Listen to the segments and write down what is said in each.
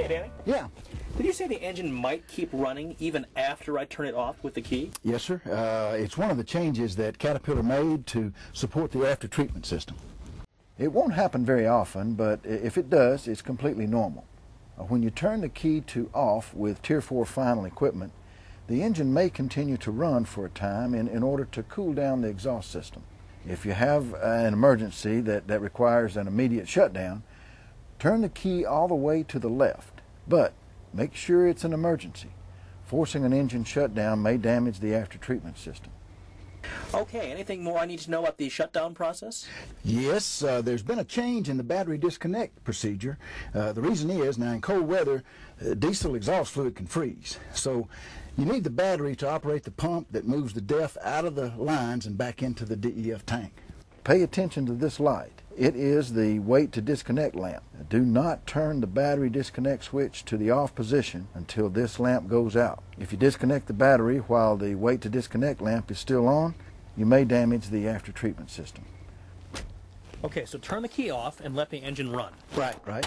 Hey, Danny. Yeah. Did you say the engine might keep running even after I turn it off with the key? Yes, sir. Uh, it's one of the changes that Caterpillar made to support the after treatment system. It won't happen very often, but if it does, it's completely normal. Uh, when you turn the key to off with Tier 4 final equipment, the engine may continue to run for a time in, in order to cool down the exhaust system. If you have an emergency that, that requires an immediate shutdown, turn the key all the way to the left, but make sure it's an emergency. Forcing an engine shutdown may damage the after treatment system. Okay, anything more I need to know about the shutdown process? Yes, uh, there's been a change in the battery disconnect procedure. Uh, the reason is, now in cold weather, uh, diesel exhaust fluid can freeze. So you need the battery to operate the pump that moves the DEF out of the lines and back into the DEF tank. Pay attention to this light. It is the wait to disconnect lamp. Do not turn the battery disconnect switch to the off position until this lamp goes out. If you disconnect the battery while the wait to disconnect lamp is still on, you may damage the after treatment system. Okay, so turn the key off and let the engine run. Right, right.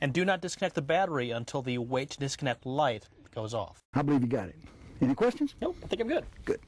And do not disconnect the battery until the wait to disconnect light goes off. I believe you got it. Any questions? Nope, I think I'm good. Good.